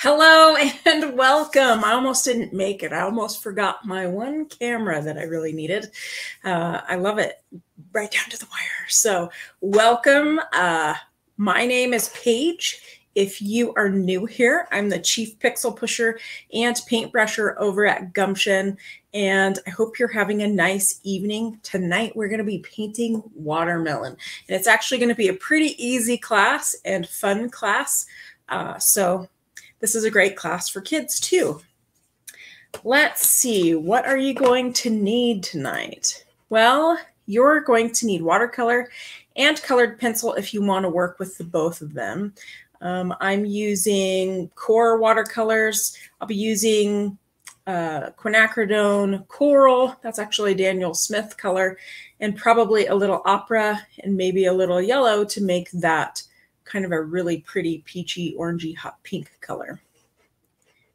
Hello and welcome. I almost didn't make it. I almost forgot my one camera that I really needed. Uh, I love it right down to the wire. So, welcome. Uh, my name is Paige. If you are new here, I'm the chief pixel pusher and paintbrusher over at Gumption. And I hope you're having a nice evening. Tonight, we're going to be painting watermelon. And it's actually going to be a pretty easy class and fun class. Uh, so this is a great class for kids too. Let's see, what are you going to need tonight? Well, you're going to need watercolor and colored pencil if you want to work with the both of them. Um, I'm using QoR watercolors. I'll be using uh, quinacridone coral. That's actually Daniel Smith color, and probably a little opera and maybe a little yellow to make that kind of a really pretty peachy, orangey, hot pink color.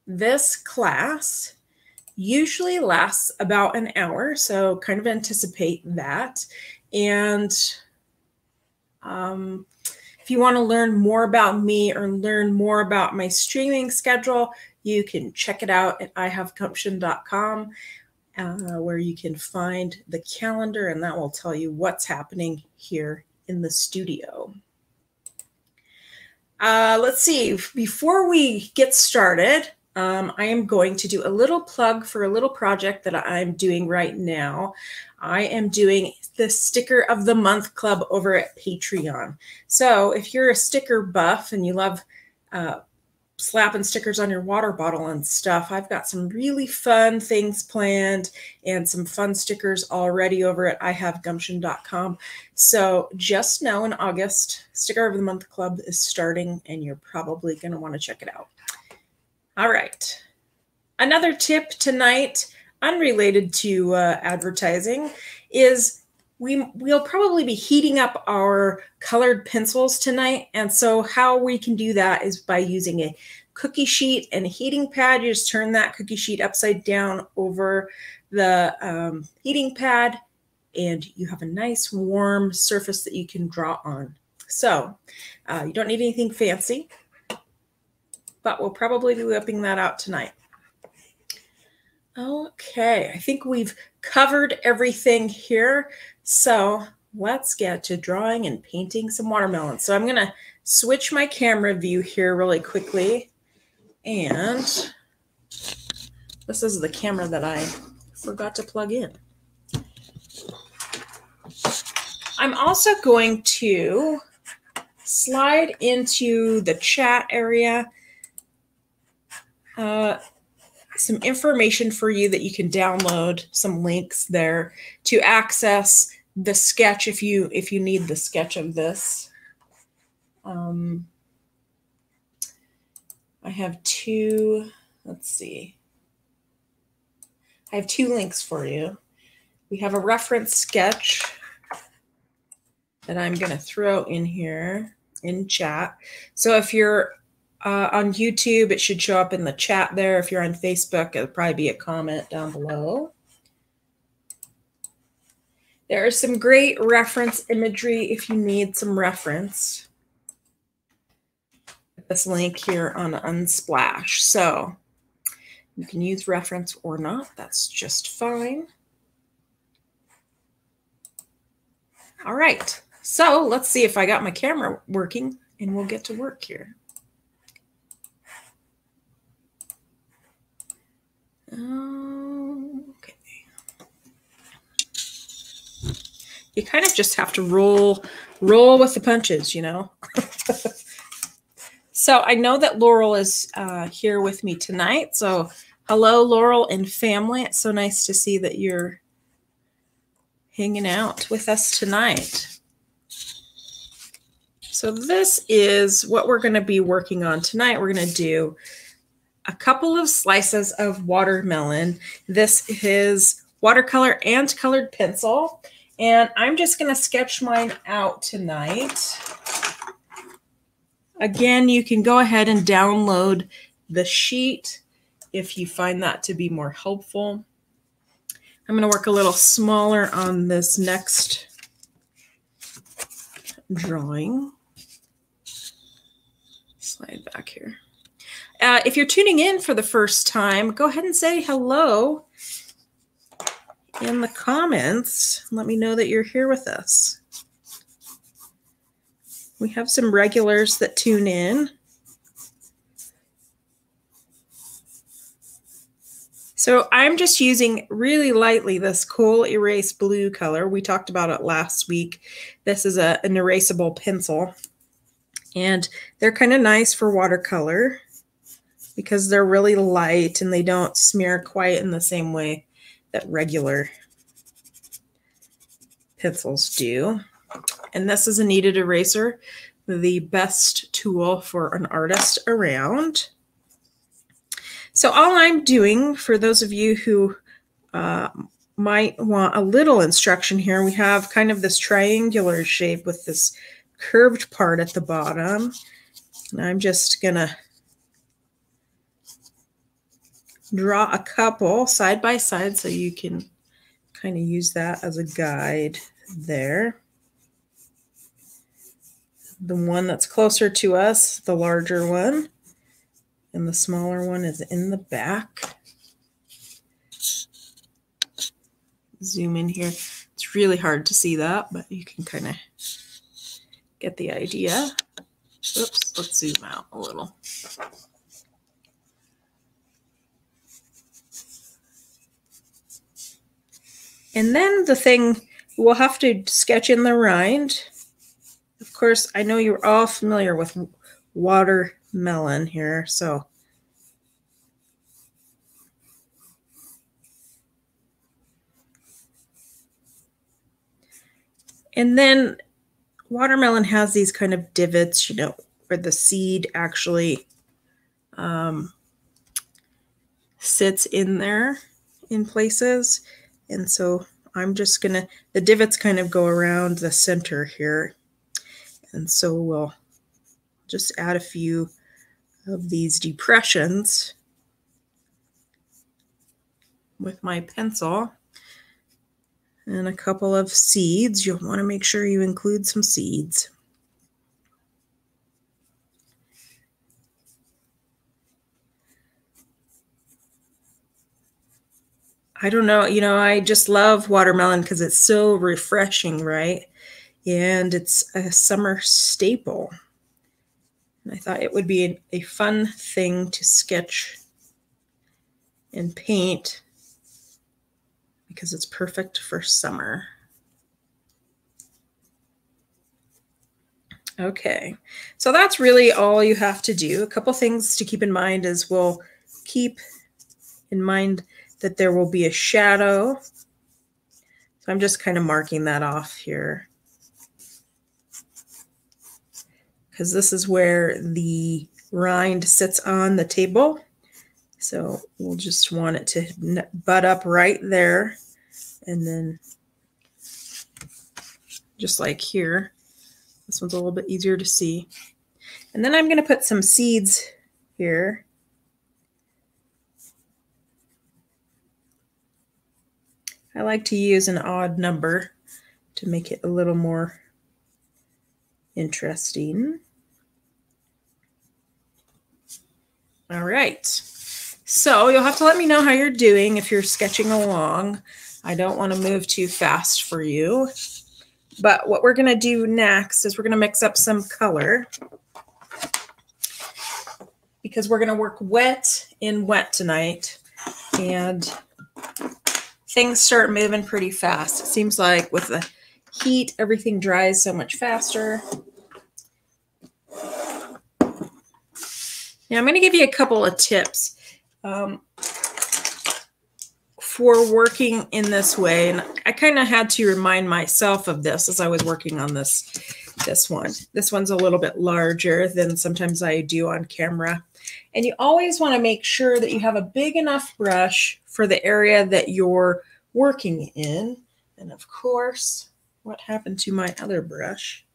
This class usually lasts about an hour, so kind of anticipate that. And um, if you want to learn more about me or learn more about my streaming schedule, you can check it out at ihavegumption.com, uh, where you can find the calendar, and that will tell you what's happening here in the studio. Uh, let's see, before we get started, um, I am going to do a little plug for a little project that I'm doing right now. I am doing the Sticker of the Month Club over at Patreon. So if you're a sticker buff and you love uh, slapping stickers on your water bottle and stuff, I've got some really fun things planned and some fun stickers already over at ihavegumption.com. So just know in August, Sticker of the Month Club is starting and you're probably going to want to check it out. All right. Another tip tonight, unrelated to uh, advertising, is we we'll probably be heating up our colored pencils tonight. And so how we can do that is by using a cookie sheet and a heating pad. You just turn that cookie sheet upside down over the um, heating pad and you have a nice warm surface that you can draw on. So uh, you don't need anything fancy but we'll probably be whipping that out tonight. Okay, I think we've covered everything here. So let's get to drawing and painting some watermelons. So I'm going to switch my camera view here really quickly. And this is the camera that I forgot to plug in. I'm also going to slide into the chat area uh, some information for you that you can download, some links there to access the sketch if you if you need the sketch of this. Um, I have two, let's see. I have two links for you. We have a reference sketch that I'm going to throw in here in chat. So if you're uh, on YouTube, it should show up in the chat there. If you're on Facebook, it'll probably be a comment down below. There are some great reference imagery if you need some reference. This link here on Unsplash. So you can use reference or not. That's just fine. All right. So let's see if I got my camera working and we'll get to work here. Okay. You kind of just have to roll roll with the punches, you know. so I know that Laurel is uh, here with me tonight. So hello, Laurel and family. It's so nice to see that you're hanging out with us tonight. So this is what we're going to be working on tonight. We're going to do a couple of slices of watermelon. This is watercolor and colored pencil. And I'm just going to sketch mine out tonight. Again, you can go ahead and download the sheet if you find that to be more helpful. I'm going to work a little smaller on this next drawing. Slide back here. Uh, if you're tuning in for the first time, go ahead and say hello in the comments. Let me know that you're here with us. We have some regulars that tune in. So I'm just using really lightly this Col-Erase Blue color. We talked about it last week. This is a, an erasable pencil. And they're kind of nice for watercolor because they're really light and they don't smear quite in the same way that regular pencils do. And this is a kneaded eraser, the best tool for an artist around. So all I'm doing for those of you who uh, might want a little instruction here, we have kind of this triangular shape with this curved part at the bottom. And I'm just going to draw a couple side by side so you can kind of use that as a guide there. The one that's closer to us, the larger one, and the smaller one is in the back. Zoom in here. It's really hard to see that, but you can kind of get the idea. Oops, let's zoom out a little. And then the thing, we'll have to sketch in the rind. Of course, I know you're all familiar with watermelon here, so And then watermelon has these kind of divots, you know, where the seed actually um, sits in there in places. And so I'm just going to, the divots kind of go around the center here. And so we'll just add a few of these depressions with my pencil and a couple of seeds. You'll want to make sure you include some seeds. I don't know. You know, I just love watermelon because it's so refreshing, right? And it's a summer staple. And I thought it would be a, fun thing to sketch and paint because it's perfect for summer. Okay, so that's really all you have to do. A couple things to keep in mind is we'll keep in mind that there will be a shadow. So I'm just kind of marking that off here. Because this is where the rind sits on the table. So we'll just want it to butt up right there. And then just like here, this one's a little bit easier to see. And then I'm going to put some seeds here. I like to use an odd number to make it a little more interesting. All right. So you'll have to let me know how you're doing if you're sketching along. I don't want to move too fast for you. But what we're going to do next is we're going to mix up some color because we're going to work wet in wet tonight. And things start moving pretty fast. It seems like with the heat, everything dries so much faster. Now I'm going to give you a couple of tips um, for working in this way. And I kind of had to remind myself of this as I was working on this, this one. This one's a little bit larger than sometimes I do on camera. And you always want to make sure that you have a big enough brush for the area that you're working in. And of course, what happened to my other brush?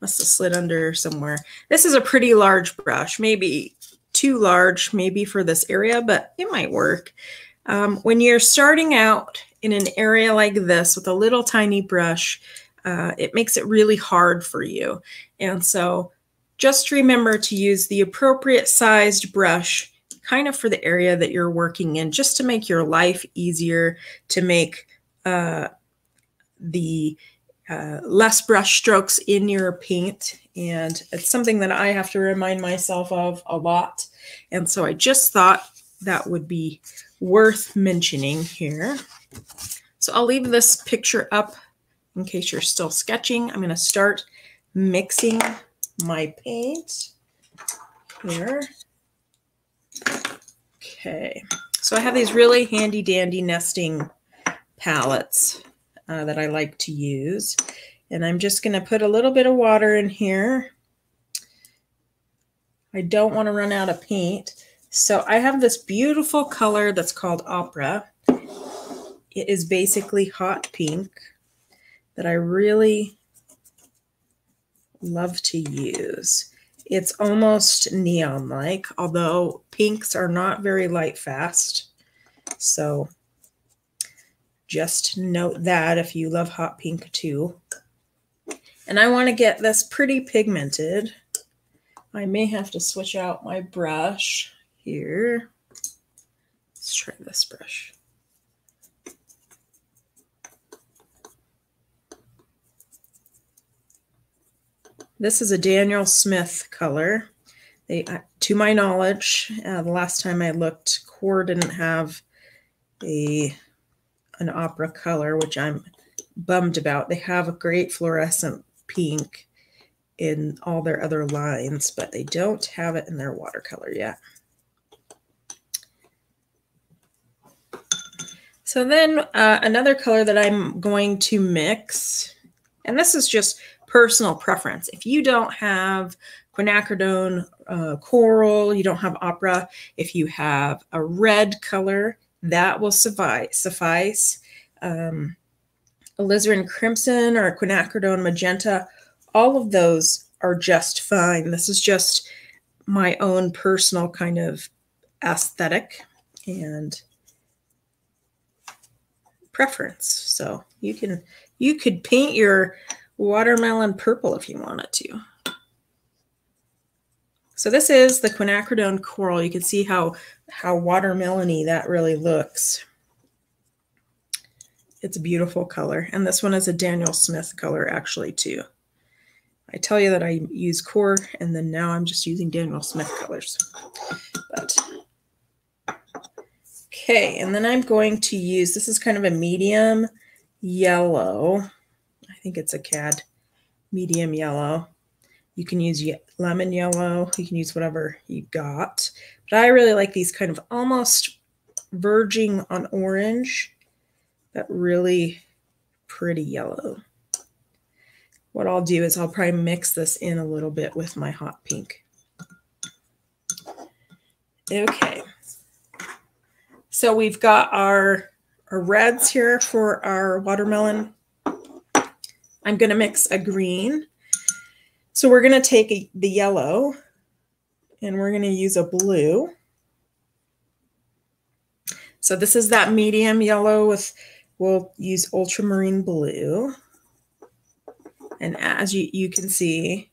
Must have slid under somewhere. This is a pretty large brush, maybe too large, maybe for this area, but it might work. Um, when you're starting out in an area like this with a little tiny brush, uh, it makes it really hard for you. And so just remember to use the appropriate sized brush kind of for the area that you're working in, just to make your life easier, to make uh, the uh, less brush strokes in your paint. And it's something that I have to remind myself of a lot. And so I just thought that would be worth mentioning here. So I'll leave this picture up in case you're still sketching. I'm going to start mixing my paint here. Okay, so I have these really handy dandy nesting palettes uh, that I like to use. And I'm just going to put a little bit of water in here. I don't want to run out of paint. So I have this beautiful color that's called Opera. It is basically hot pink that I really love to use. It's almost neon-like, although pinks are not very light fast. So just note that if you love hot pink too. And I want to get this pretty pigmented. I may have to switch out my brush here. Let's try this brush. This is a Daniel Smith color. They, to my knowledge, uh, the last time I looked, QoR didn't have a an opera color, which I'm bummed about. They have a great fluorescent pink in all their other lines, but they don't have it in their watercolor yet. So then uh, another color that I'm going to mix, and this is just personal preference. If you don't have quinacridone uh, coral, you don't have opera, if you have a red color, that will suffice. suffice. Um, alizarin crimson or quinacridone magenta, all of those are just fine. This is just my own personal kind of aesthetic and preference. So you can you could paint your watermelon purple if you wanted to. So this is the quinacridone coral. You can see how, how watermelony that really looks. It's a beautiful color. And this one is a Daniel Smith color actually too. I tell you that I use QoR and then now I'm just using Daniel Smith colors. But okay, and then I'm going to use, this is kind of a medium yellow. Think it's a CAD medium yellow. You can use lemon yellow. You can use whatever you've got. But I really like these kind of almost verging on orange. That really pretty yellow. What I'll do is I'll probably mix this in a little bit with my hot pink. Okay. So we've got our, our reds here for our watermelon. I'm going to mix a green so we're going to take a, the yellow and we're going to use a blue. So this is that medium yellow with, we'll use ultramarine blue. And as you, you can see,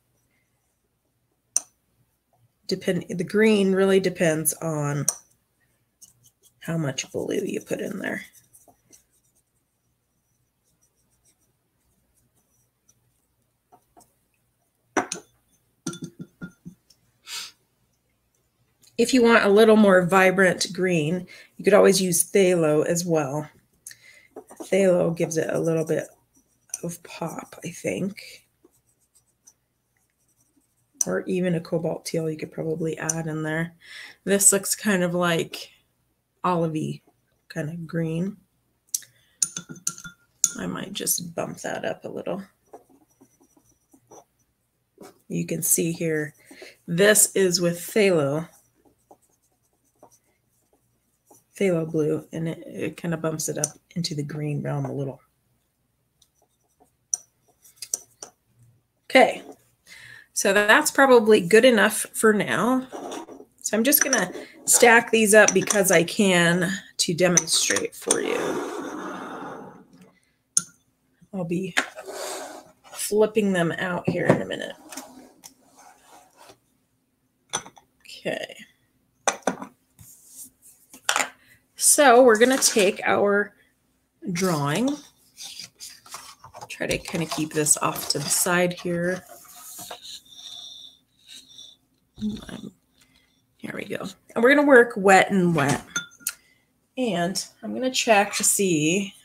depend the green really depends on how much blue you put in there. If you want a little more vibrant green, you could always use phthalo as well. Phthalo gives it a little bit of pop, I think. Or even a cobalt teal you could probably add in there. This looks kind of like olivey kind of green. I might just bump that up a little. You can see here, this is with phthalo phthalo blue and it, it kind of bumps it up into the green realm a little. Okay, so that's probably good enough for now. So I'm just going to stack these up because I can to demonstrate for you. I'll be flipping them out here in a minute. So we're going to take our drawing, try to kind of keep this off to the side here. Um, here we go. And we're going to work wet and wet. And I'm going to check to see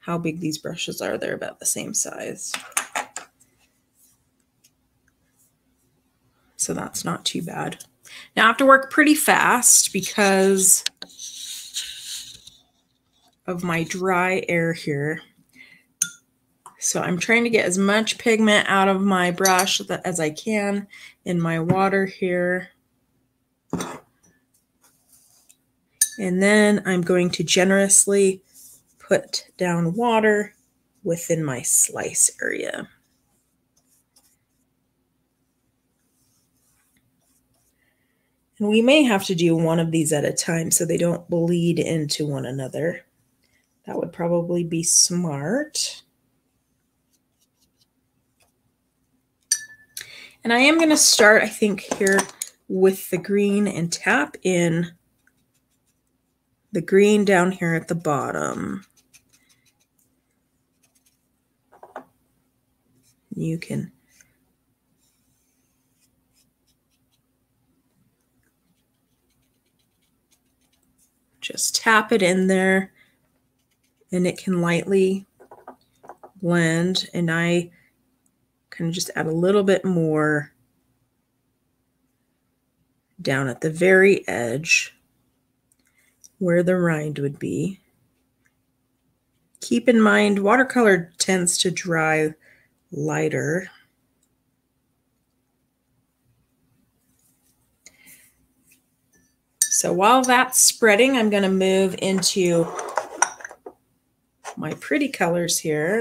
how big these brushes are. They're about the same size. So that's not too bad. Now I have to work pretty fast because of my dry air here. So I'm trying to get as much pigment out of my brush as I can in my water here. And then I'm going to generously put down water within my slice area. And we may have to do one of these at a time so they don't bleed into one another. That would probably be smart. And I am going to start, I think, here with the green and tap in the green down here at the bottom. You can just tap it in there and it can lightly blend and I kind of just add a little bit more down at the very edge where the rind would be. Keep in mind watercolor tends to dry lighter. So while that's spreading, I'm going to move into my pretty colors here.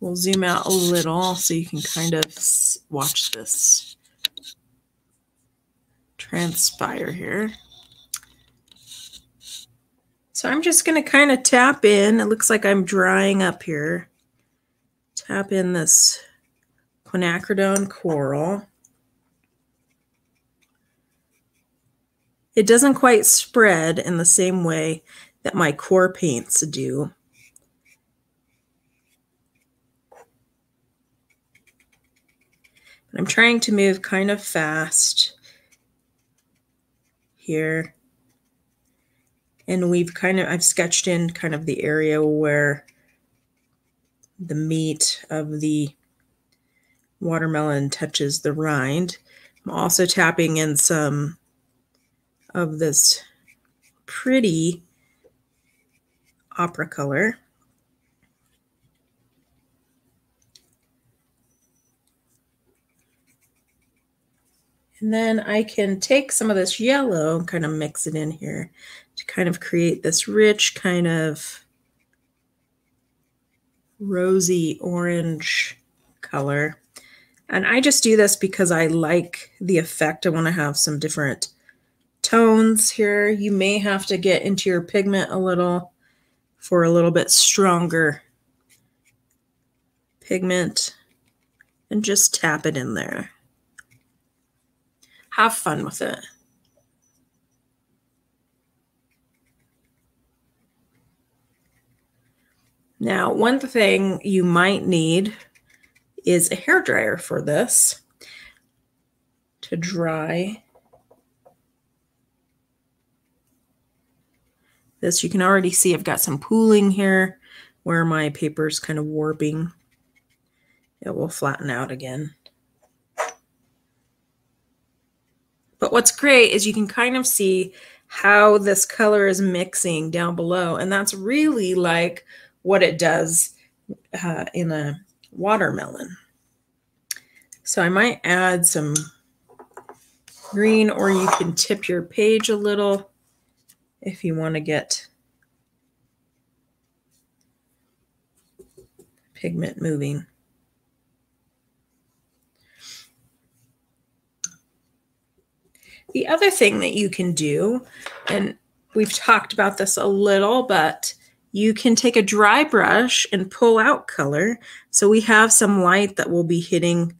We'll zoom out a little so you can kind of watch this transpire here. So I'm just going to kind of tap in. It looks like I'm drying up here. Tap in this quinacridone coral. It doesn't quite spread in the same way that my QoR paints do. I'm trying to move kind of fast here. And we've kind of, I've sketched in kind of the area where the meat of the watermelon touches the rind. I'm also tapping in some of this pretty opera color. And then I can take some of this yellow and kind of mix it in here to kind of create this rich kind of rosy orange color. And I just do this because I like the effect. I want to have some different tones here. You may have to get into your pigment a little for a little bit stronger pigment and just tap it in there. Have fun with it. Now, one thing you might need is a hair dryer for this to dry this. You can already see I've got some pooling here where my paper is kind of warping. It will flatten out again. But what's great is you can kind of see how this color is mixing down below. And that's really like what it does uh, in a watermelon. So I might add some green or you can tip your page a little if you want to get pigment moving. The other thing that you can do, and we've talked about this a little, but you can take a dry brush and pull out color. So we have some light that will be hitting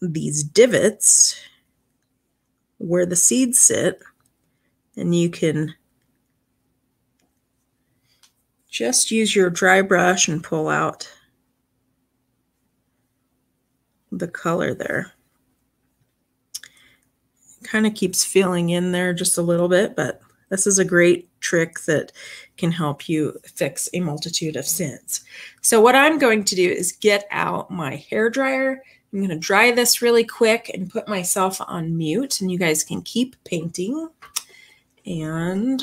these divots where the seeds sit. And you can just use your dry brush and pull out the color there. Kind of keeps filling in there just a little bit, but this is a great trick that can help you fix a multitude of sins. So what I'm going to do is get out my hair dryer. I'm going to dry this really quick and put myself on mute and you guys can keep painting and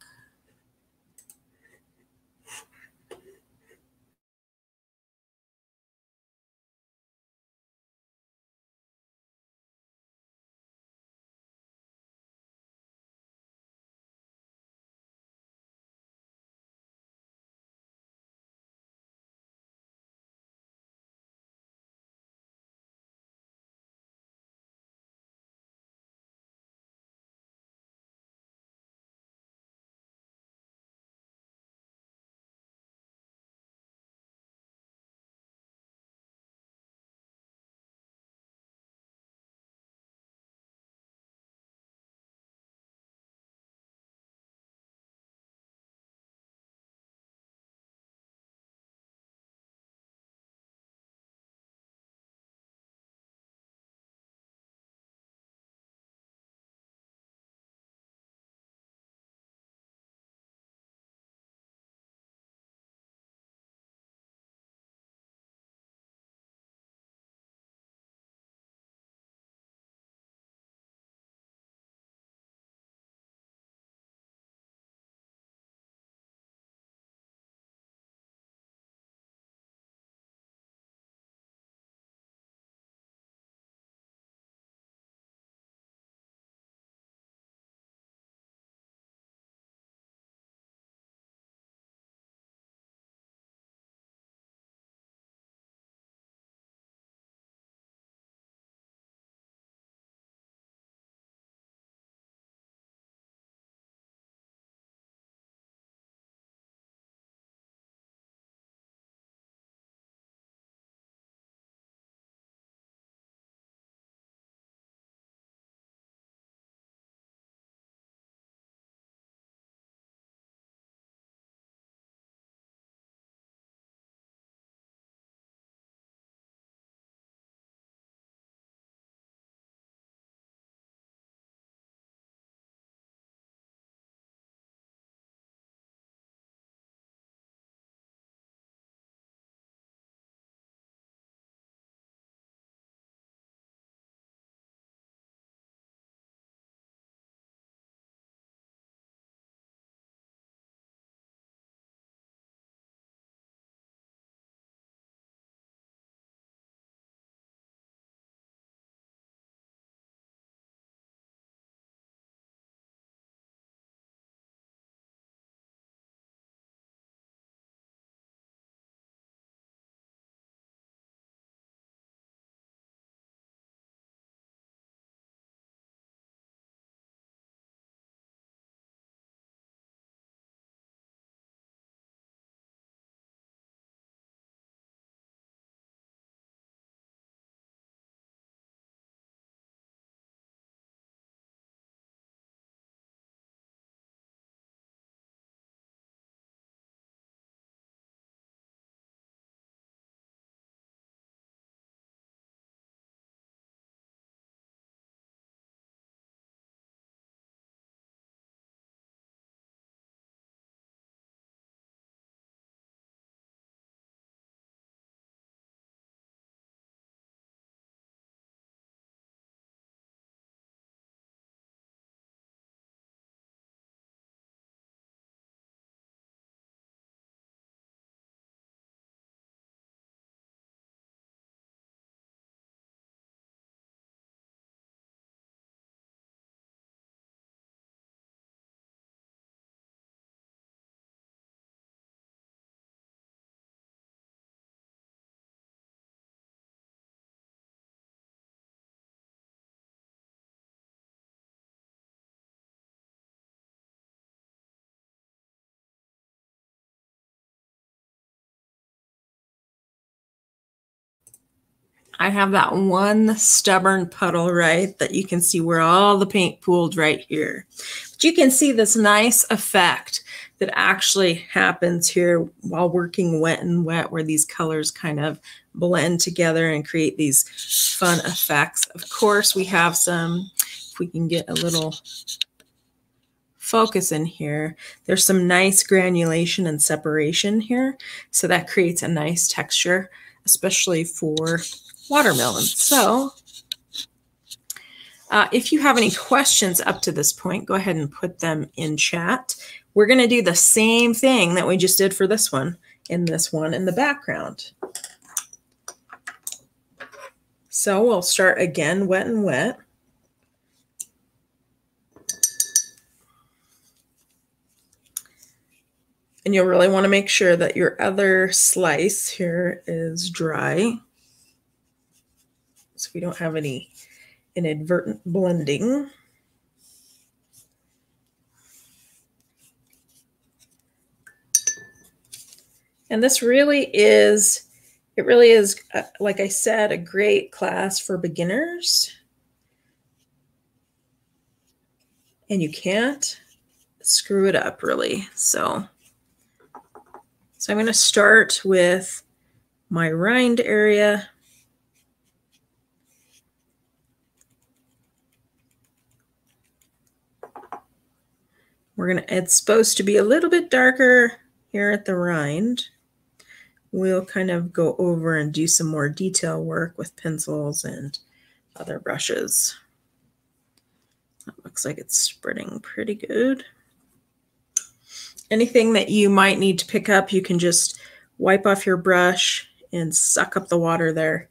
I have that one stubborn puddle, right, that you can see where all the paint pooled right here. But you can see this nice effect that actually happens here while working wet and wet, where these colors kind of blend together and create these fun effects. Of course, we have some, if we can get a little focus in here, there's some nice granulation and separation here. So that creates a nice texture, especially for watermelon. So uh, if you have any questions up to this point, go ahead and put them in chat. We're going to do the same thing that we just did for this one in this one in the background. So we'll start again wet and wet. And you'll really want to make sure that your other slice here is dry. So we don't have any inadvertent blending. And this really is, it really is, uh, like I said, a great class for beginners. And you can't screw it up really. So, so I'm going to start with my rind area. We're going to, it's supposed to be a little bit darker here at the rind. We'll kind of go over and do some more detail work with pencils and other brushes. That looks like it's spreading pretty good. Anything that you might need to pick up, you can just wipe off your brush and suck up the water there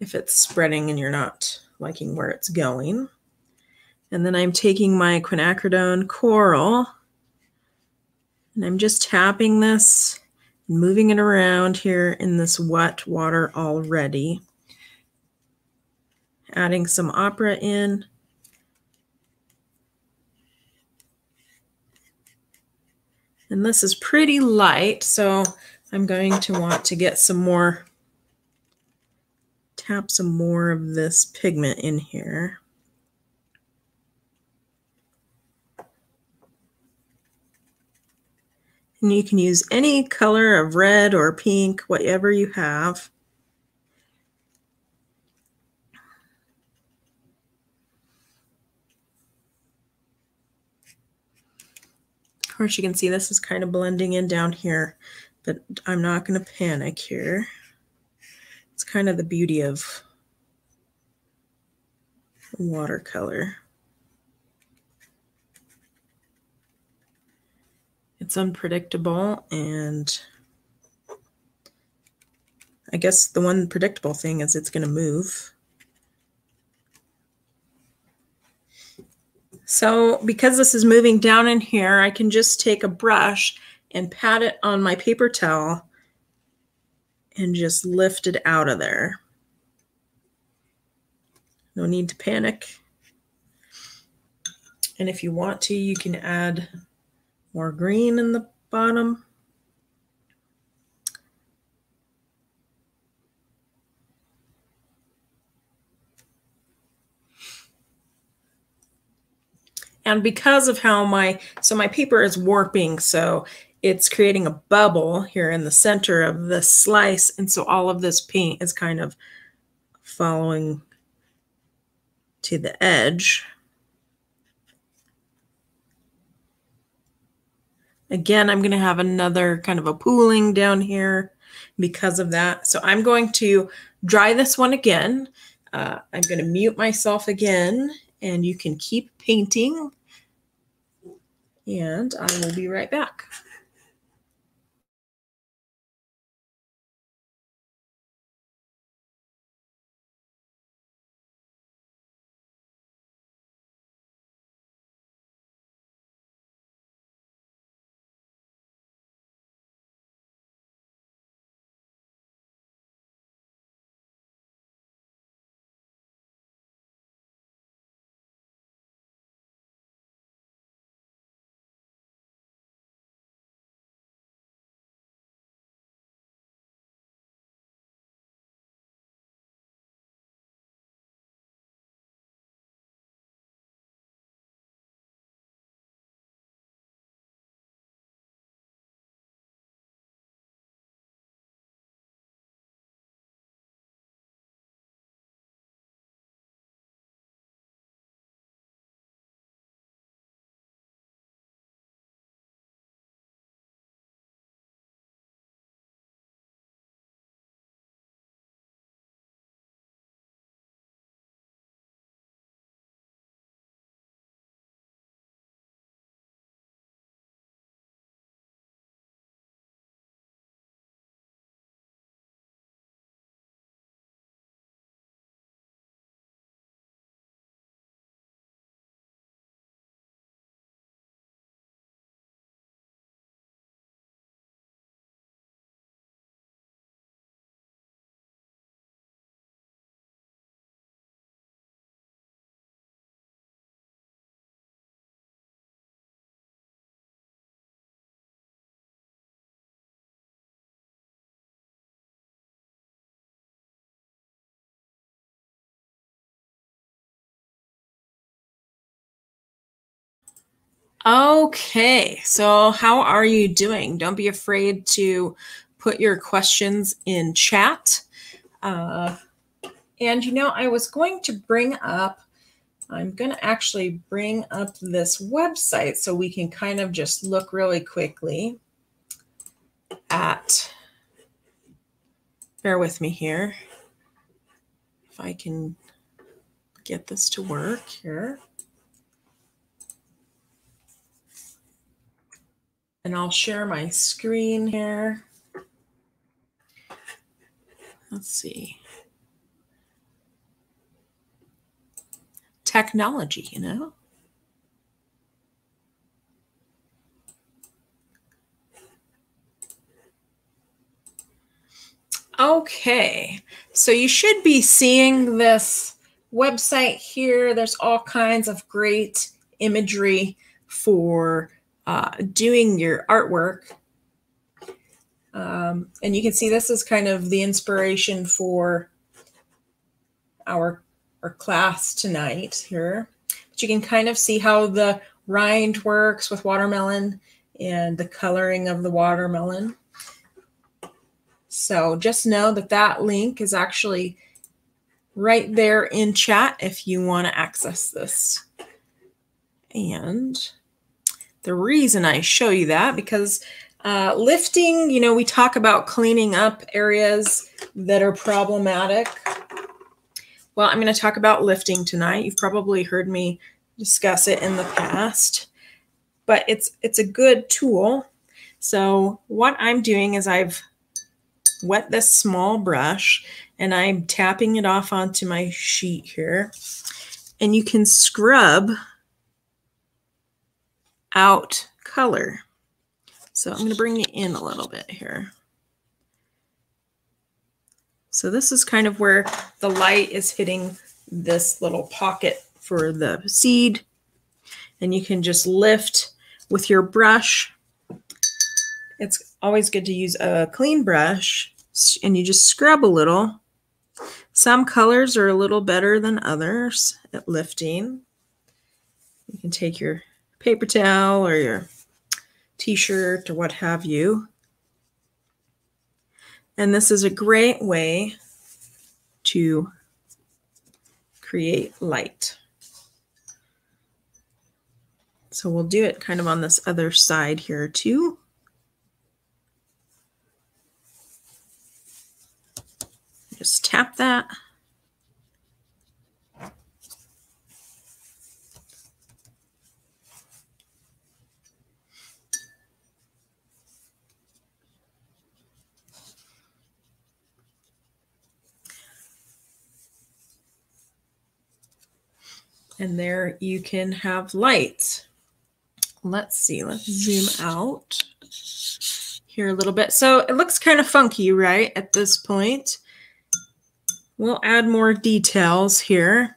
if it's spreading and you're not liking where it's going. And then I'm taking my quinacridone coral and I'm just tapping this and moving it around here in this wet water already. Adding some opera in. And this is pretty light, so I'm going to want to get some more, tap some more of this pigment in here. And you can use any color of red or pink, whatever you have. Of course, you can see this is kind of blending in down here, but I'm not going to panic here. It's kind of the beauty of watercolor. It's unpredictable and I guess the one predictable thing is it's going to move. So because this is moving down in here, I can just take a brush and pat it on my paper towel and just lift it out of there. No need to panic. And if you want to, you can add more green in the bottom. And because of how my, so my paper is warping, so it's creating a bubble here in the center of the slice. And so all of this paint is kind of following to the edge. Again, I'm going to have another kind of a pooling down here because of that. So I'm going to dry this one again. Uh, I'm going to mute myself again and you can keep painting and I will be right back. Okay, so how are you doing? Don't be afraid to put your questions in chat. Uh, and you know, I was going to bring up, I'm going to actually bring up this website so we can kind of just look really quickly at, bear with me here, if I can get this to work here. And I'll share my screen here. Let's see. Technology, you know? Okay, so you should be seeing this website here. There's all kinds of great imagery for uh, doing your artwork. Um, and you can see this is kind of the inspiration for our, our class tonight here. But you can kind of see how the rind works with watermelon and the coloring of the watermelon. So just know that that link is actually right there in chat if you want to access this. And the reason I show you that because uh, lifting, you know, we talk about cleaning up areas that are problematic. Well, I'm going to talk about lifting tonight. You've probably heard me discuss it in the past, but it's it's a good tool. So what I'm doing is I've wet this small brush and I'm tapping it off onto my sheet here. And you can scrub out color. So I'm going to bring it in a little bit here. So this is kind of where the light is hitting this little pocket for the seed. And you can just lift with your brush. It's always good to use a clean brush and you just scrub a little. Some colors are a little better than others at lifting. You can take your paper towel or your t-shirt or what have you. And this is a great way to create light. So we'll do it kind of on this other side here too. Just tap that. And there you can have light. Let's see, let's zoom out here a little bit. So it looks kind of funky, right, at this point. We'll add more details here,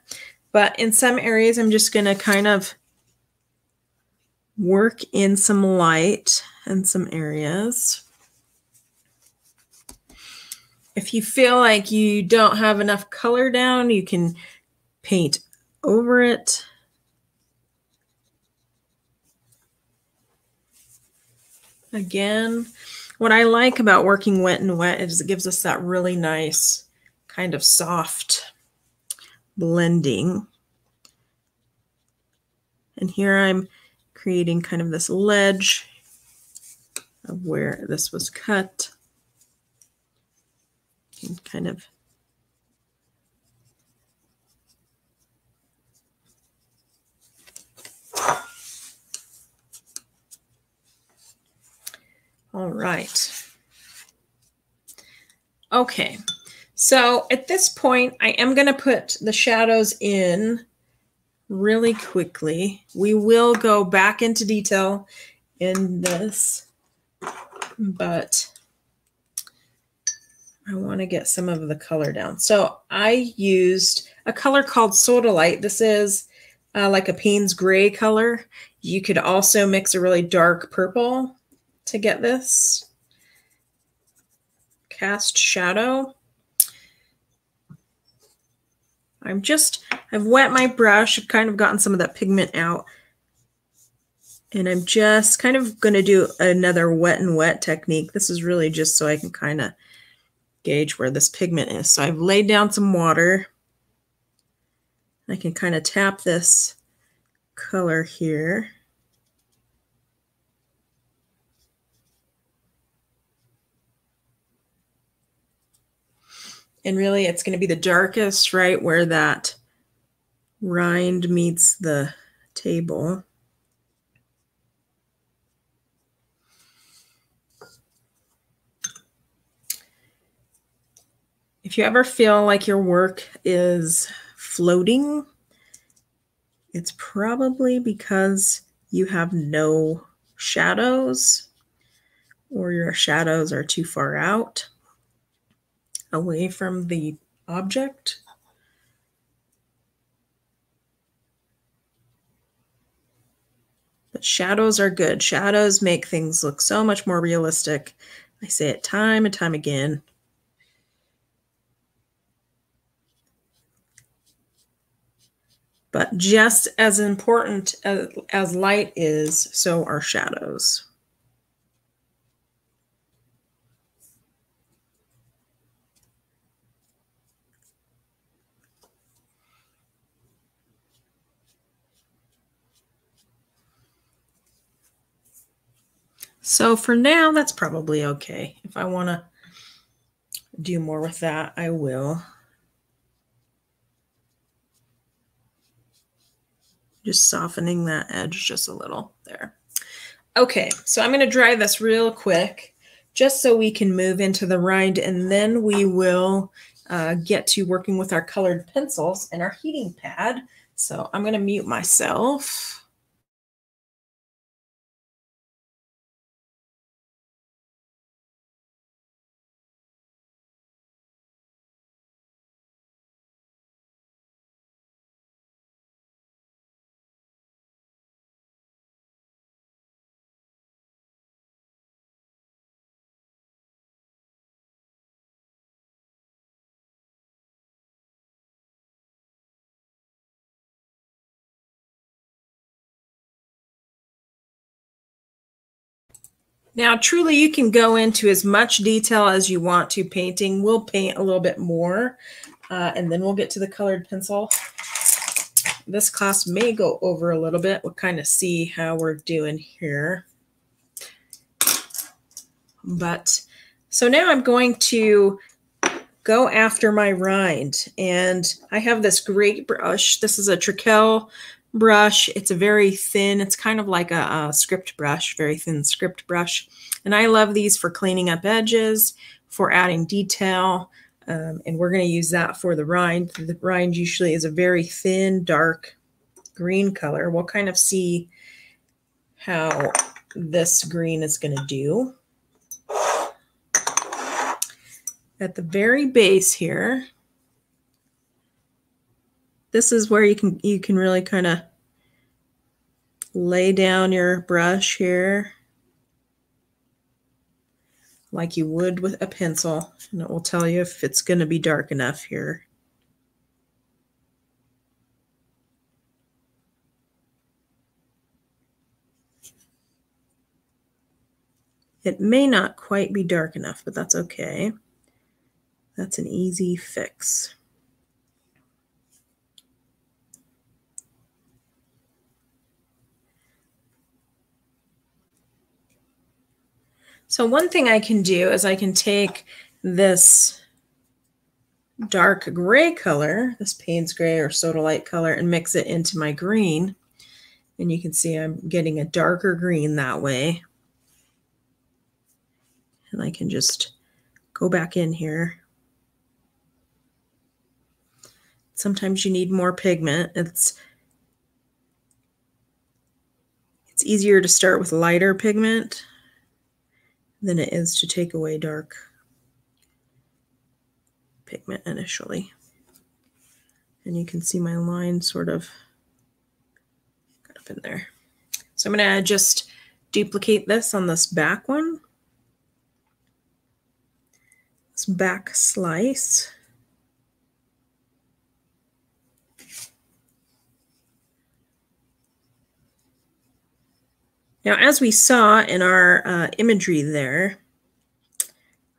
but in some areas, I'm just going to kind of work in some light in some areas. If you feel like you don't have enough color down, you can paint over it. Again, what I like about working wet and wet is it gives us that really nice kind of soft blending. And here I'm creating kind of this ledge of where this was cut. Kind of All right. Okay, so at this point, I am going to put the shadows in really quickly. We will go back into detail in this, but I want to get some of the color down. So I used a color called Sodalite. This is uh, like a Payne's gray color. You could also mix a really dark purple to get this. Cast shadow. I'm just, I've wet my brush. I've kind of gotten some of that pigment out. And I'm just kind of going to do another wet and wet technique. This is really just so I can kind of gauge where this pigment is. So I've laid down some water. I can kind of tap this color here. And really it's going to be the darkest right where that rind meets the table. If you ever feel like your work is floating, it's probably because you have no shadows or your shadows are too far out away from the object. But shadows are good. Shadows make things look so much more realistic. I say it time and time again. But just as important as, as light is, so are shadows. So for now, that's probably okay. If I want to do more with that, I will. Just softening that edge just a little there. Okay, so I'm going to dry this real quick just so we can move into the rind and then we will uh, get to working with our colored pencils and our heating pad. So I'm going to mute myself. Now, truly, you can go into as much detail as you want to painting. We'll paint a little bit more, uh, and then we'll get to the colored pencil. This class may go over a little bit. We'll kind of see how we're doing here. But so now I'm going to go after my rind. And I have this great brush. This is a Trekell brush. It's a very thin, it's kind of like a, a, script brush, very thin script brush. And I love these for cleaning up edges, for adding detail. Um, and we're going to use that for the rind. The rind usually is a very thin, dark green color. We'll kind of see how this green is going to do. At the very base here, this is where you can you can really kind of lay down your brush here like you would with a pencil and it will tell you if it's going to be dark enough here. It may not quite be dark enough, but that's okay. That's an easy fix. So one thing I can do is I can take this dark gray color, this Payne's gray or Sodalite color, and mix it into my green. And you can see I'm getting a darker green that way. And I can just go back in here. Sometimes you need more pigment. It's it's easier to start with lighter pigment than it is to take away dark pigment initially. And you can see my line sort of got up in there. So I'm going to just duplicate this on this back one. This back slice. Now, as we saw in our uh, imagery there,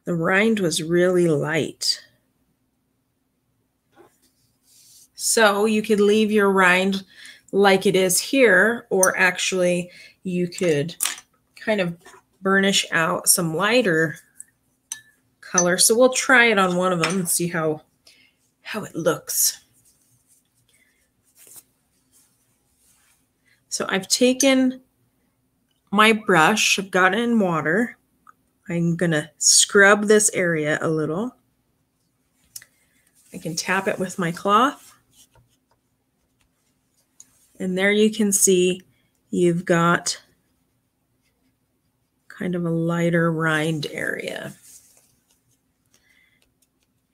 the rind was really light. So you could leave your rind like it is here, or actually you could kind of burnish out some lighter color. So we'll try it on one of them and see how, how it looks. So I've taken my brush, I've got in water. I'm going to scrub this area a little. I can tap it with my cloth. And there you can see you've got kind of a lighter rind area.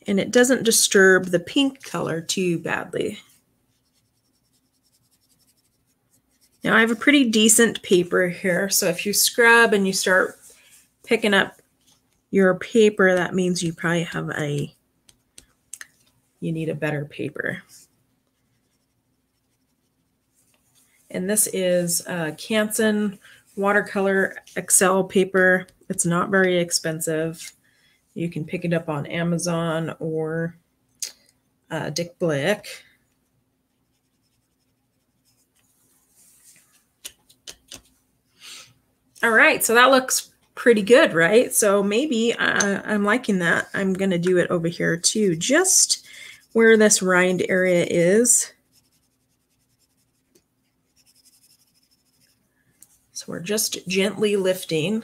And it doesn't disturb the pink color too badly. Now I have a pretty decent paper here. So if you scrub and you start picking up your paper, that means you probably have a, you need a better paper. And this is uh, Canson watercolor XL paper. It's not very expensive. You can pick it up on Amazon or uh, Dick Blick. All right, so that looks pretty good, right? So maybe uh, I'm liking that. I'm going to do it over here too, just where this rind area is. So we're just gently lifting.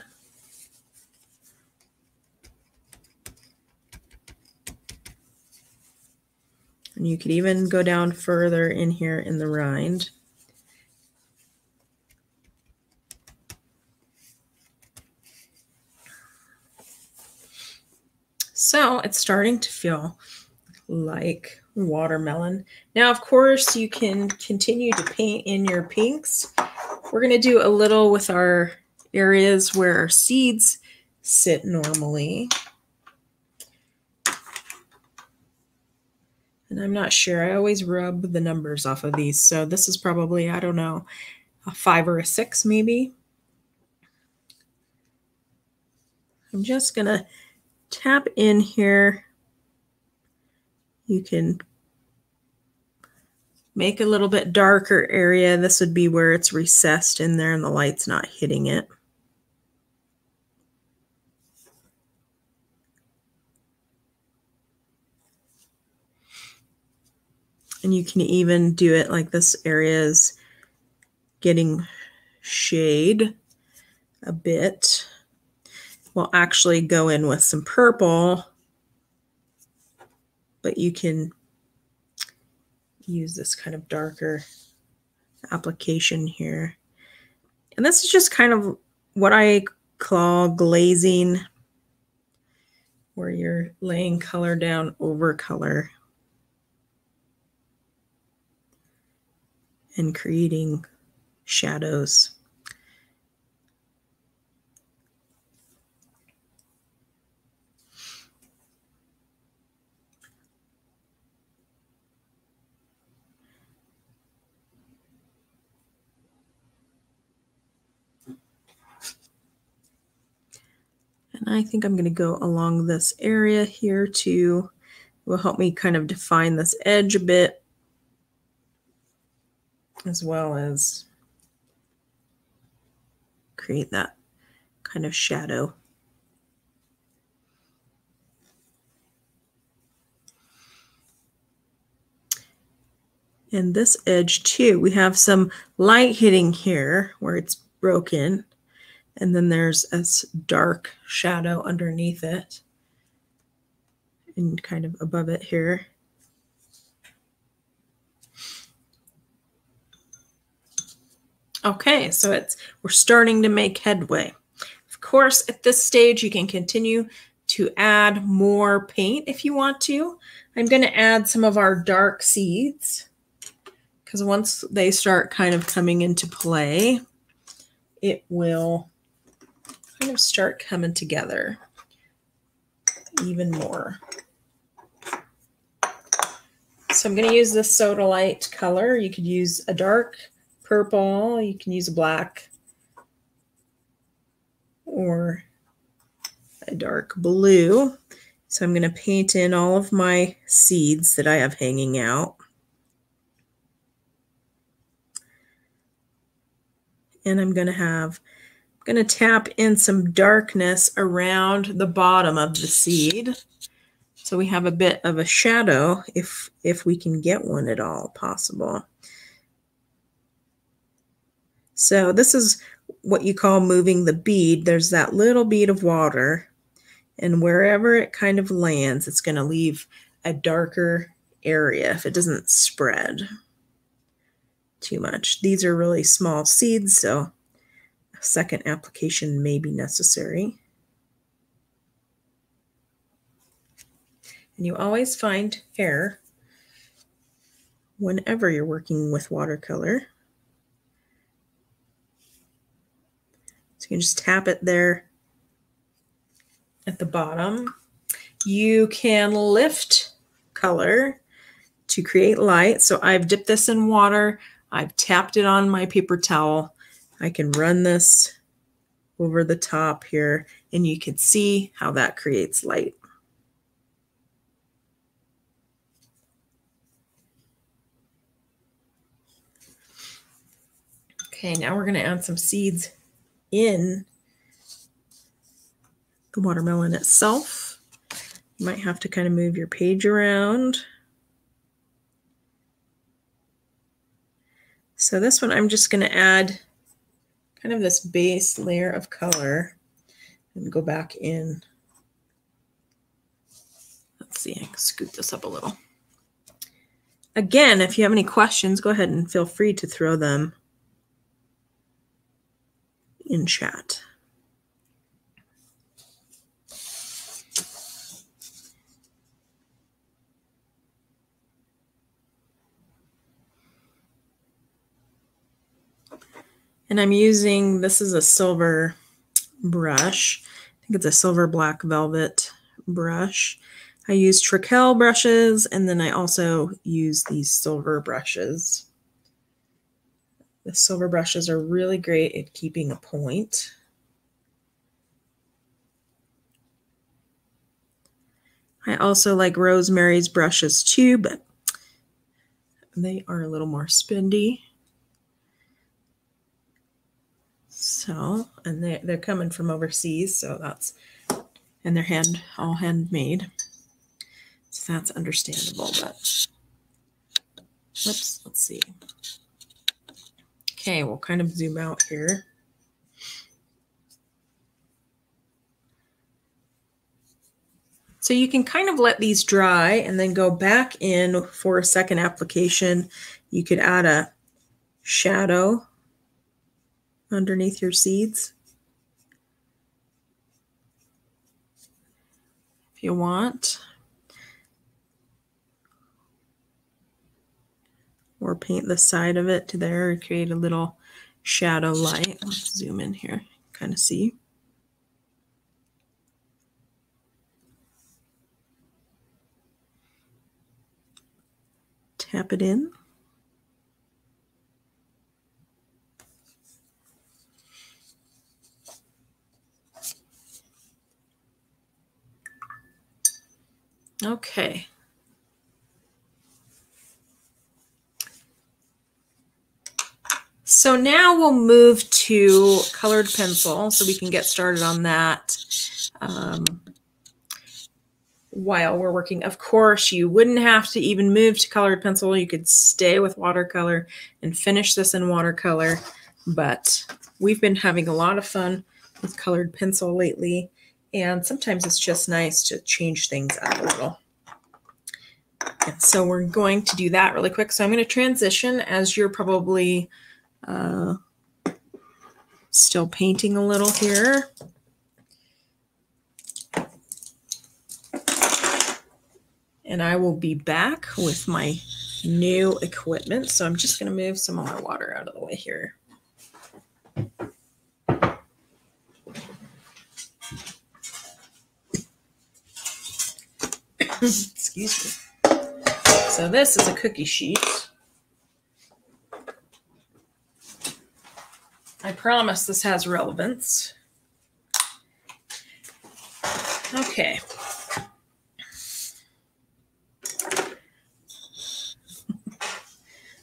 And you could even go down further in here in the rind. So it's starting to feel like watermelon. Now, of course, you can continue to paint in your pinks. We're going to do a little with our areas where our seeds sit normally. And I'm not sure. I always rub the numbers off of these. So this is probably, I don't know, a five or a six maybe. I'm just going to tap in here, you can make a little bit darker area. This would be where it's recessed in there and the light's not hitting it. And you can even do it like this area is getting shade a bit we'll actually go in with some purple, but you can use this kind of darker application here. And this is just kind of what I call glazing, where you're laying color down over color and creating shadows. And I think I'm going to go along this area here to will help me kind of define this edge a bit as well as create that kind of shadow. And this edge too, we have some light hitting here where it's broken. And then there's a dark shadow underneath it and kind of above it here. Okay, so it's we're starting to make headway. Of course, at this stage, you can continue to add more paint if you want to. I'm going to add some of our dark seeds because once they start kind of coming into play, it will kind of start coming together even more. So I'm going to use this Sodalite color. You could use a dark purple. You can use a black. or a dark blue. So I'm going to paint in all of my seeds that I have hanging out. And I'm going to have, going to tap in some darkness around the bottom of the seed. So we have a bit of a shadow if, if we can get one at all possible. So this is what you call moving the bead. There's that little bead of water and wherever it kind of lands, it's going to leave a darker area if it doesn't spread too much. These are really small seeds, so second application may be necessary. And you always find hair whenever you're working with watercolor. So you can just tap it there at the bottom. You can lift color to create light. So I've dipped this in water. I've tapped it on my paper towel. I can run this over the top here and you can see how that creates light. Okay, now we're going to add some seeds in the watermelon itself. You might have to kind of move your page around. So this one, I'm just going to add kind of this base layer of color and go back in. Let's see, I can scoot this up a little. Again, if you have any questions, go ahead and feel free to throw them in chat. And I'm using, this is a silver brush. I think it's a silver black velvet brush. I use Trekell brushes and then I also use these silver brushes. The silver brushes are really great at keeping a point. I also like Rosemary's brushes too, but they are a little more spendy. So, and they, they're coming from overseas, so that's, and they're hand, all handmade. So that's understandable, but, whoops, let's see. Okay, we'll kind of zoom out here. So you can kind of let these dry and then go back in for a second application. You could add a shadow underneath your seeds. If you want. Or paint the side of it to there and create a little shadow light. Let's zoom in here, kind of see. Tap it in. Okay. So now we'll move to colored pencil so we can get started on that um, while we're working. Of course, you wouldn't have to even move to colored pencil. You could stay with watercolor and finish this in watercolor. But we've been having a lot of fun with colored pencil lately. And sometimes it's just nice to change things up a little. And so we're going to do that really quick. So I'm going to transition as you're probably uh, still painting a little here. And I will be back with my new equipment. So I'm just going to move some of my water out of the way here. Excuse me. So this is a cookie sheet. I promise this has relevance. Okay.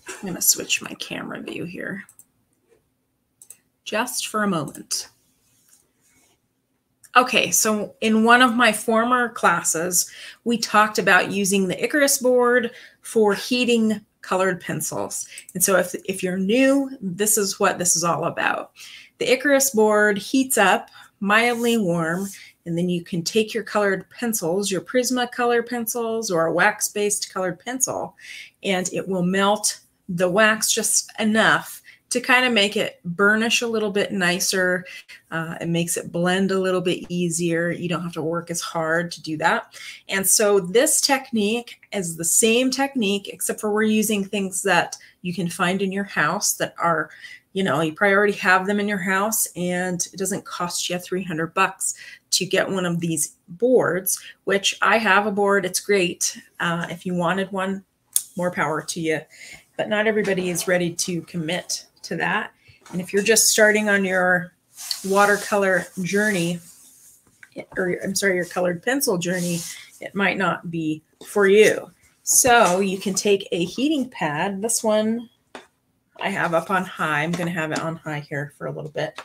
I'm going to switch my camera view here just for a moment. Okay, so in one of my former classes, we talked about using the Icarus board for heating colored pencils. And so if, if you're new, this is what this is all about. The Icarus board heats up mildly warm, and then you can take your colored pencils, your Prismacolor pencils or a wax-based colored pencil, and it will melt the wax just enough to kind of make it burnish a little bit nicer. Uh, it makes it blend a little bit easier. You don't have to work as hard to do that. And so this technique is the same technique, except for we're using things that you can find in your house that are, you know, you probably already have them in your house and it doesn't cost you 300 bucks to get one of these boards, which I have a board. It's great. Uh, if you wanted one, more power to you. But not everybody is ready to commit to that. And if you're just starting on your watercolor journey, or I'm sorry, your colored pencil journey, it might not be for you. So you can take a heating pad. This one I have up on high. I'm going to have it on high here for a little bit.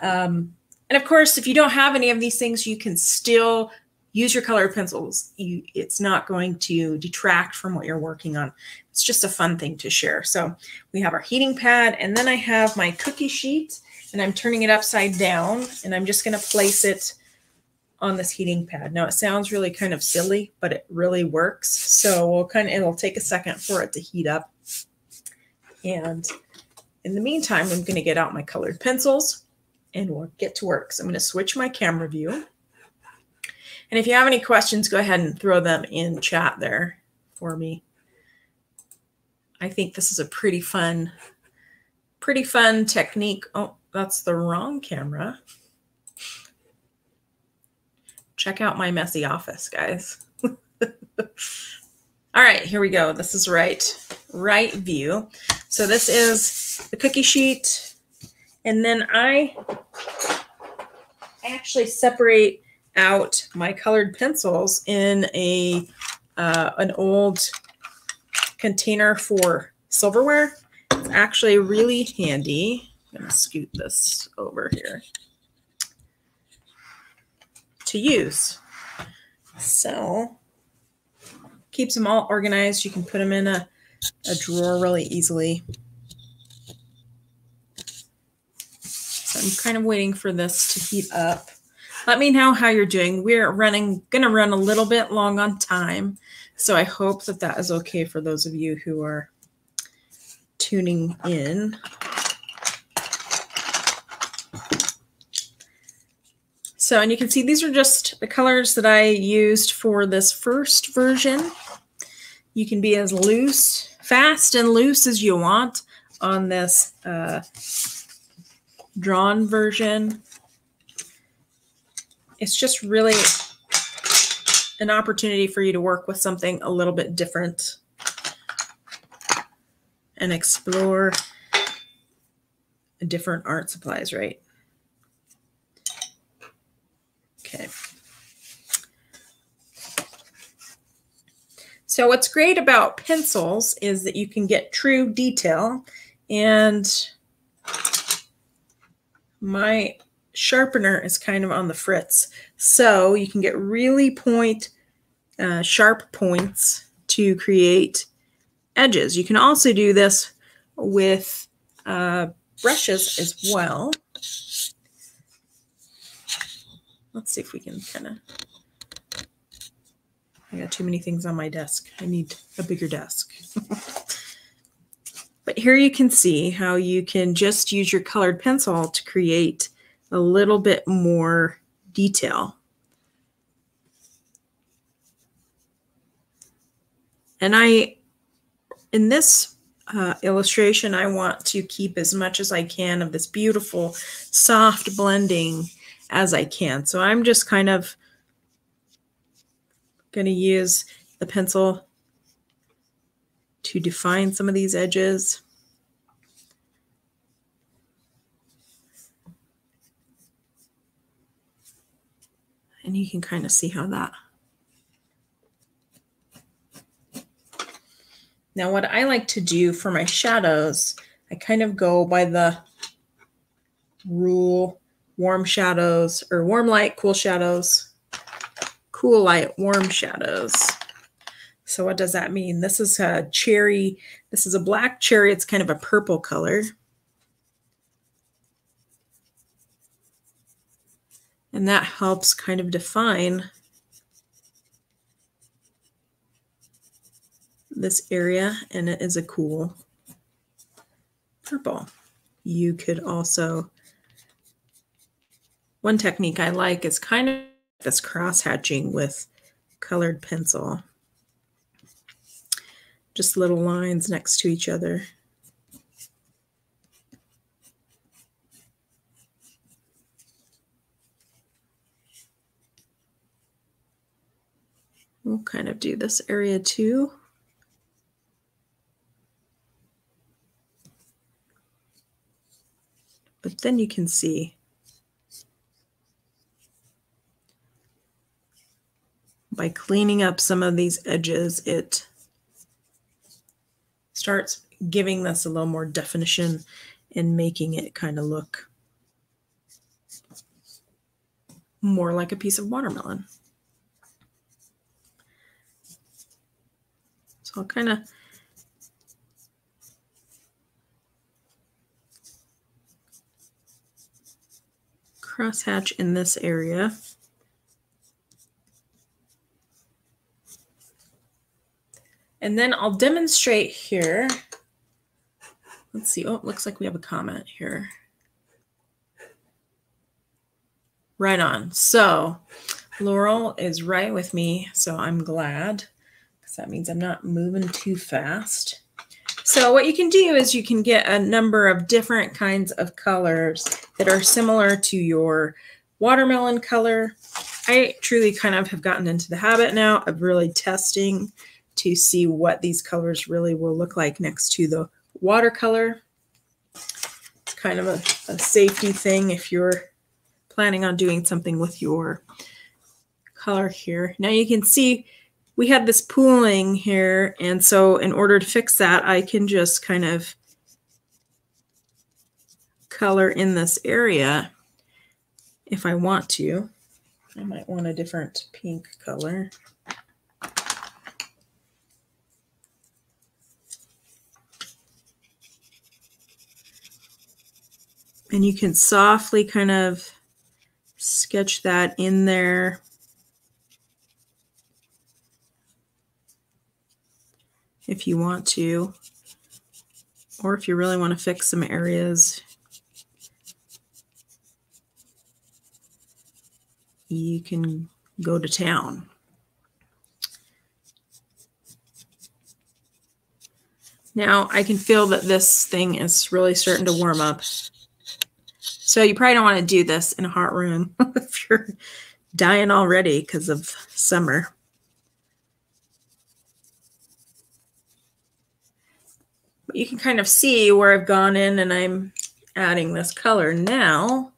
Um, and of course, if you don't have any of these things, you can still use your colored pencils. You, it's not going to detract from what you're working on. It's just a fun thing to share. So we have our heating pad and then I have my cookie sheet and I'm turning it upside down and I'm just going to place it on this heating pad. Now it sounds really kind of silly, but it really works. So we'll kind of, it'll take a second for it to heat up. And in the meantime, I'm going to get out my colored pencils and we'll get to work. So I'm going to switch my camera view. And if you have any questions, go ahead and throw them in chat there for me. I think this is a pretty fun, pretty fun technique. Oh, that's the wrong camera. Check out my messy office, guys. All right, here we go. This is right, right view. So this is the cookie sheet. And then I, I actually separate out my colored pencils in a uh, an old container for silverware. It's actually really handy. I'm going to scoot this over here to use. So keeps them all organized. You can put them in a, a drawer really easily. So I'm kind of waiting for this to heat up. Let me know how you're doing. We're running, going to run a little bit long on time. So I hope that that is okay for those of you who are tuning in. So, and you can see these are just the colors that I used for this first version. You can be as loose, fast and loose as you want on this uh, drawn version it's just really an opportunity for you to work with something a little bit different and explore different art supplies, right? Okay. So what's great about pencils is that you can get true detail and my sharpener is kind of on the fritz. So you can get really point, uh, sharp points to create edges. You can also do this with uh, brushes as well. Let's see if we can kind of, I got too many things on my desk. I need a bigger desk. but here you can see how you can just use your colored pencil to create a little bit more detail. And I, in this uh, illustration, I want to keep as much as I can of this beautiful soft blending as I can. So I'm just kind of going to use the pencil to define some of these edges. And you can kind of see how that. Now what I like to do for my shadows, I kind of go by the rule warm shadows or warm light, cool shadows, cool light, warm shadows. So what does that mean? This is a cherry. This is a black cherry. It's kind of a purple color. And that helps kind of define this area and it is a cool purple. You could also, one technique I like is kind of this cross hatching with colored pencil. Just little lines next to each other. We'll kind of do this area too. But then you can see by cleaning up some of these edges, it starts giving this a little more definition and making it kind of look more like a piece of watermelon. So I'll kind of crosshatch in this area. And then I'll demonstrate here. Let's see. Oh, it looks like we have a comment here. Right on. So Laurel is right with me. So I'm glad that means I'm not moving too fast. So what you can do is you can get a number of different kinds of colors that are similar to your watermelon color. I truly kind of have gotten into the habit now of really testing to see what these colors really will look like next to the watercolor. It's kind of a, a safety thing if you're planning on doing something with your color here. Now you can see we had this pooling here. And so in order to fix that, I can just kind of color in this area if I want to. I might want a different pink color. And you can softly kind of sketch that in there. If you want to, or if you really want to fix some areas, you can go to town. Now I can feel that this thing is really starting to warm up. So you probably don't want to do this in a hot room if you're dying already because of summer. But you can kind of see where I've gone in and I'm adding this color now.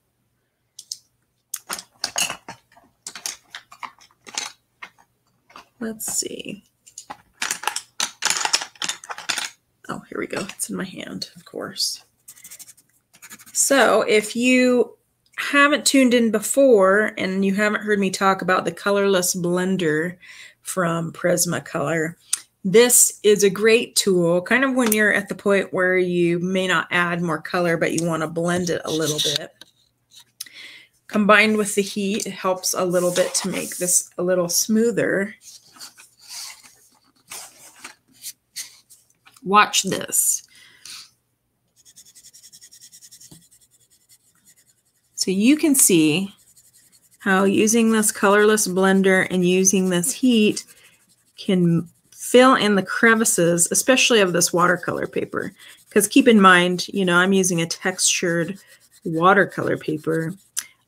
Let's see. Oh, here we go. It's in my hand, of course. So if you haven't tuned in before and you haven't heard me talk about the colorless blender from Prismacolor, this is a great tool, kind of when you're at the point where you may not add more color, but you want to blend it a little bit. Combined with the heat, it helps a little bit to make this a little smoother. Watch this. So you can see how using this colorless blender and using this heat can fill in the crevices, especially of this watercolor paper. Because keep in mind, you know, I'm using a textured watercolor paper.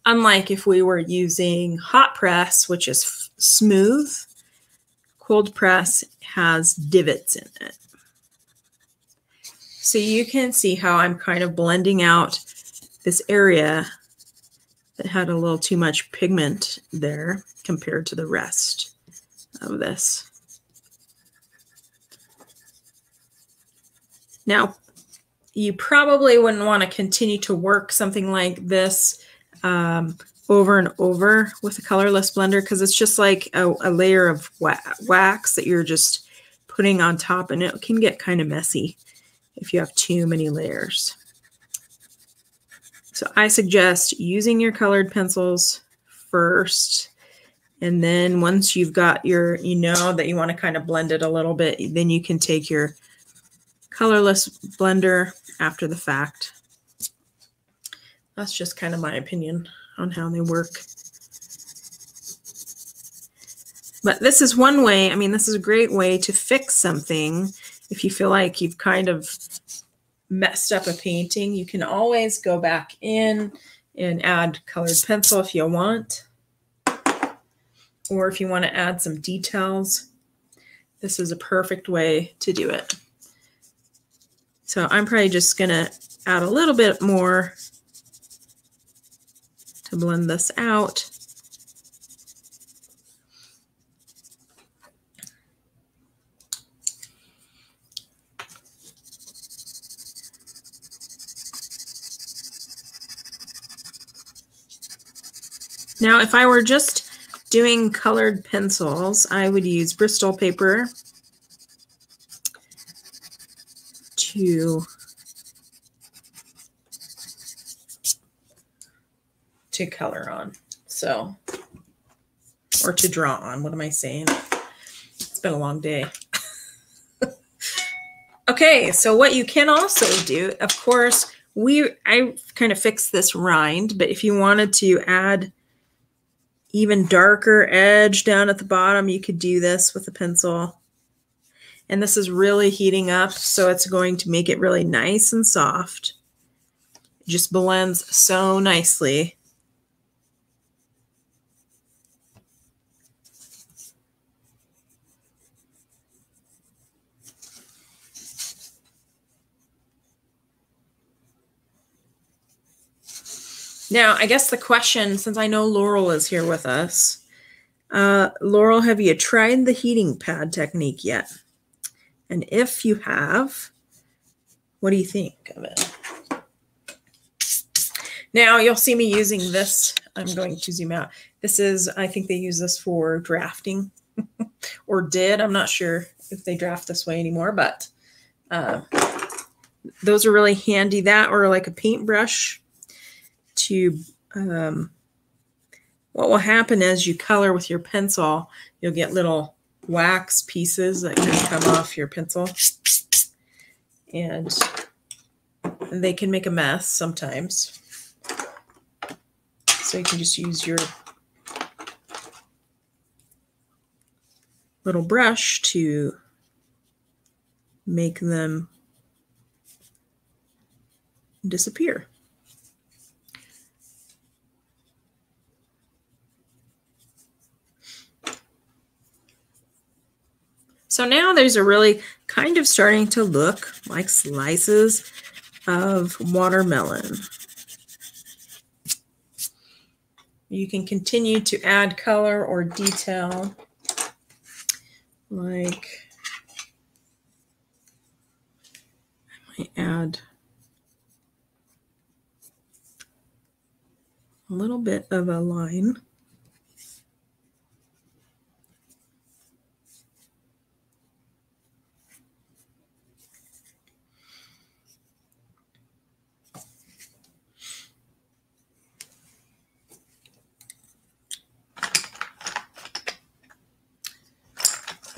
Unlike if we were using hot press, which is smooth, cold press has divots in it. So you can see how I'm kind of blending out this area that had a little too much pigment there compared to the rest of this. Now, you probably wouldn't want to continue to work something like this um, over and over with a colorless blender because it's just like a, a layer of wax that you're just putting on top and it can get kind of messy if you have too many layers. So I suggest using your colored pencils first. And then once you've got your, you know that you want to kind of blend it a little bit, then you can take your colorless blender after the fact. That's just kind of my opinion on how they work. But this is one way, I mean, this is a great way to fix something if you feel like you've kind of messed up a painting, you can always go back in and add colored pencil if you want. Or if you want to add some details, this is a perfect way to do it. So I'm probably just going to add a little bit more to blend this out. Now, if I were just doing colored pencils, I would use Bristol paper to to color on. So, or to draw on. What am I saying? It's been a long day. okay, so what you can also do, of course, we I kind of fixed this rind, but if you wanted to add even darker edge down at the bottom, you could do this with a pencil. And this is really heating up, so it's going to make it really nice and soft. It just blends so nicely. Now, I guess the question, since I know Laurel is here with us, uh, Laurel, have you tried the heating pad technique yet? And if you have, what do you think of it? Now, you'll see me using this. I'm going to zoom out. This is, I think they use this for drafting or did. I'm not sure if they draft this way anymore, but uh, those are really handy. That or like a paintbrush to um, what will happen as you color with your pencil, you'll get little wax pieces that can come off your pencil. And they can make a mess sometimes. So you can just use your little brush to make them disappear. So now there's a really kind of starting to look like slices of watermelon. You can continue to add color or detail like I might add a little bit of a line.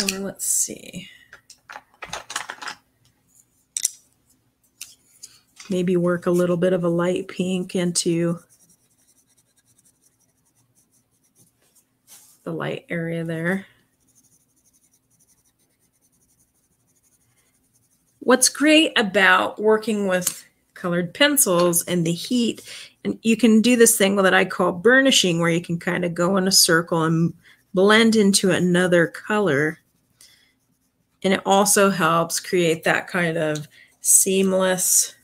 Or let's see. Maybe work a little bit of a light pink into the light area there. What's great about working with colored pencils and the heat, and you can do this thing that I call burnishing, where you can kind of go in a circle and blend into another color and it also helps create that kind of seamless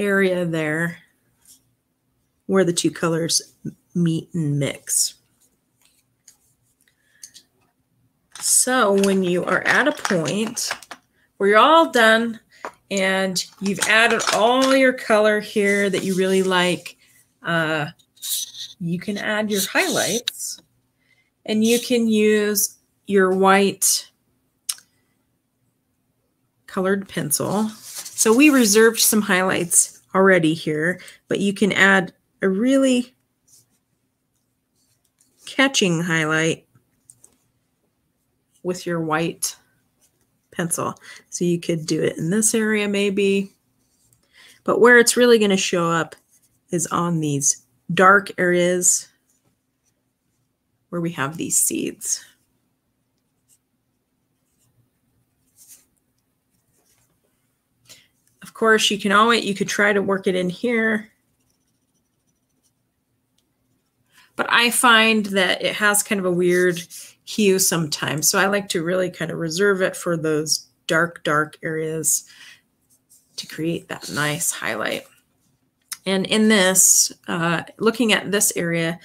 area there where the two colors meet and mix. So when you are at a point where you're all done and you've added all your color here that you really like, uh, you can add your highlights and you can use your white colored pencil. So we reserved some highlights already here, but you can add a really catching highlight with your white pencil. So you could do it in this area maybe, but where it's really going to show up is on these dark areas where we have these seeds. Course, you can always, you could try to work it in here. But I find that it has kind of a weird hue sometimes. So I like to really kind of reserve it for those dark, dark areas to create that nice highlight. And in this, uh, looking at this area,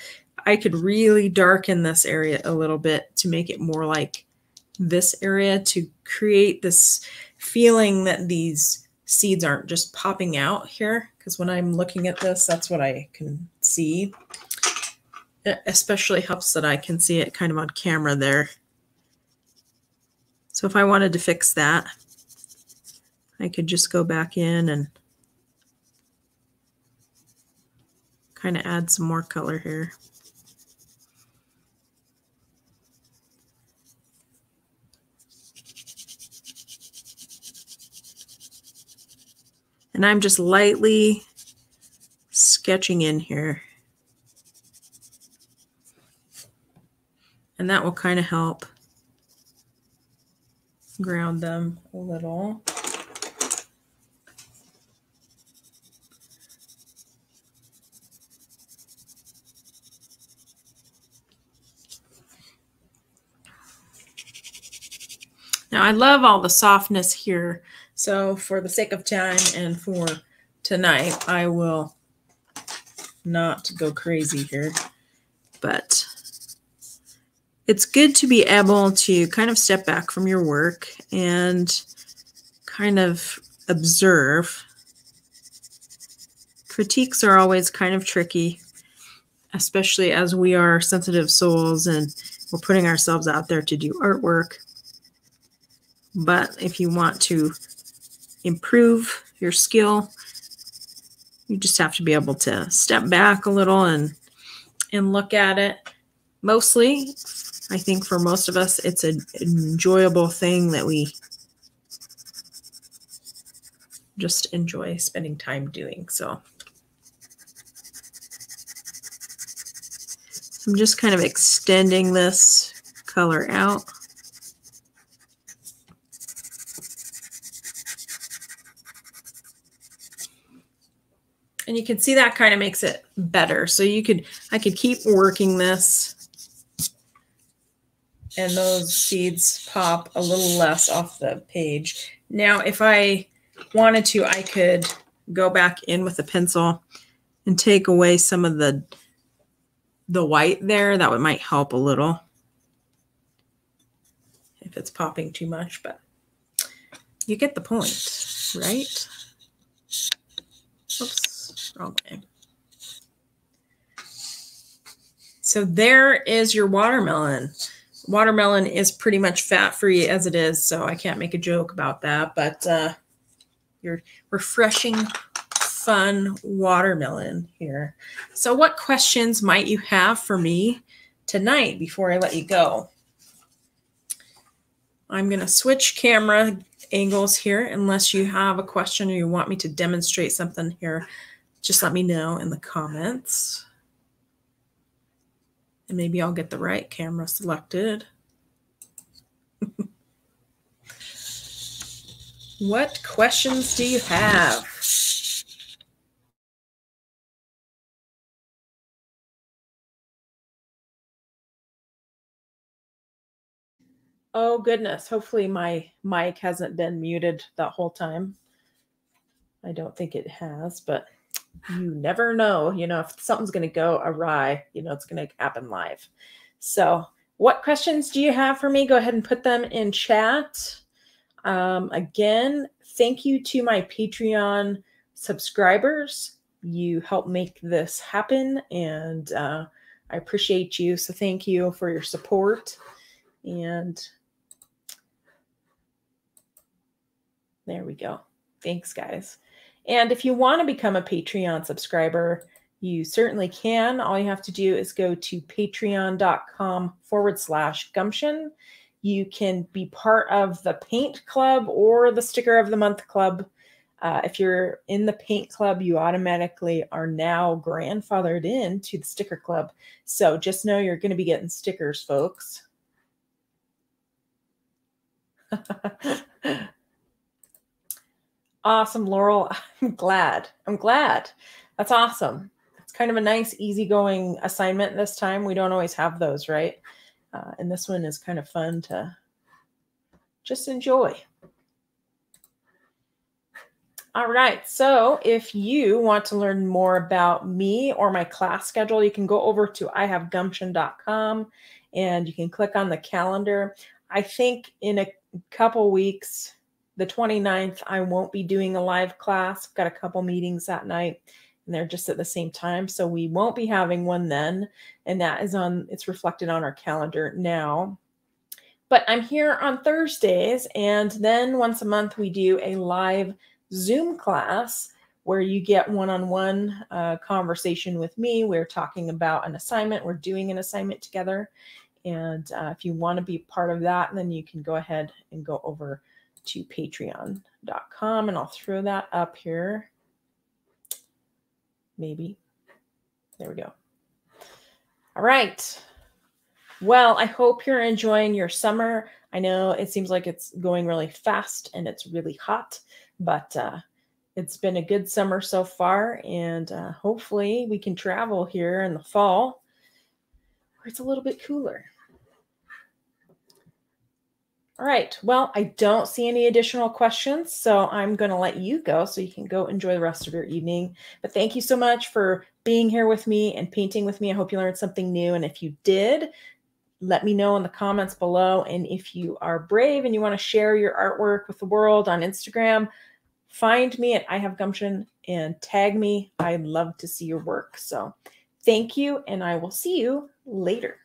I could really darken this area a little bit to make it more like this area to create this feeling that these seeds aren't just popping out here. Because when I'm looking at this, that's what I can see. It especially helps that I can see it kind of on camera there. So if I wanted to fix that, I could just go back in and kind of add some more color here. And I'm just lightly sketching in here. And that will kind of help ground them a little. I love all the softness here. So for the sake of time and for tonight, I will not go crazy here. But it's good to be able to kind of step back from your work and kind of observe. Critiques are always kind of tricky, especially as we are sensitive souls and we're putting ourselves out there to do artwork. But if you want to improve your skill, you just have to be able to step back a little and and look at it. Mostly, I think for most of us, it's an enjoyable thing that we just enjoy spending time doing. So I'm just kind of extending this color out. And you can see that kind of makes it better. So you could, I could keep working this and those seeds pop a little less off the page. Now, if I wanted to, I could go back in with a pencil and take away some of the the white there. That would might help a little if it's popping too much, but you get the point, right? Oops. Okay. So there is your watermelon. Watermelon is pretty much fat free as it is, so I can't make a joke about that. But uh, your refreshing, fun watermelon here. So, what questions might you have for me tonight before I let you go? I'm going to switch camera angles here unless you have a question or you want me to demonstrate something here just let me know in the comments. And maybe I'll get the right camera selected. what questions do you have? Oh goodness, hopefully my mic hasn't been muted that whole time. I don't think it has, but you never know. You know, if something's going to go awry, you know, it's going to happen live. So, what questions do you have for me? Go ahead and put them in chat. Um, again, thank you to my Patreon subscribers. You help make this happen, and uh, I appreciate you. So, thank you for your support. And there we go. Thanks, guys. And if you want to become a Patreon subscriber, you certainly can. All you have to do is go to patreon.com forward slash gumption. You can be part of the paint club or the sticker of the month club. Uh, if you're in the paint club, you automatically are now grandfathered in to the sticker club. So just know you're going to be getting stickers, folks. Awesome, Laurel. I'm glad. I'm glad. That's awesome. It's kind of a nice, easygoing assignment this time. We don't always have those, right? Uh, and this one is kind of fun to just enjoy. All right. So if you want to learn more about me or my class schedule, you can go over to ihavegumption.com and you can click on the calendar. I think in a couple weeks, the 29th, I won't be doing a live class. I've got a couple meetings that night and they're just at the same time. So we won't be having one then. And that is on, it's reflected on our calendar now. But I'm here on Thursdays. And then once a month, we do a live Zoom class where you get one on one conversation with me. We're talking about an assignment, we're doing an assignment together. And uh, if you want to be part of that, then you can go ahead and go over to patreon.com and I'll throw that up here. Maybe. There we go. All right. Well, I hope you're enjoying your summer. I know it seems like it's going really fast and it's really hot, but uh, it's been a good summer so far. And uh, hopefully we can travel here in the fall where it's a little bit cooler. All right. Well, I don't see any additional questions, so I'm going to let you go so you can go enjoy the rest of your evening. But thank you so much for being here with me and painting with me. I hope you learned something new. And if you did, let me know in the comments below. And if you are brave and you want to share your artwork with the world on Instagram, find me at I Have Gumption and tag me. I'd love to see your work. So thank you, and I will see you later.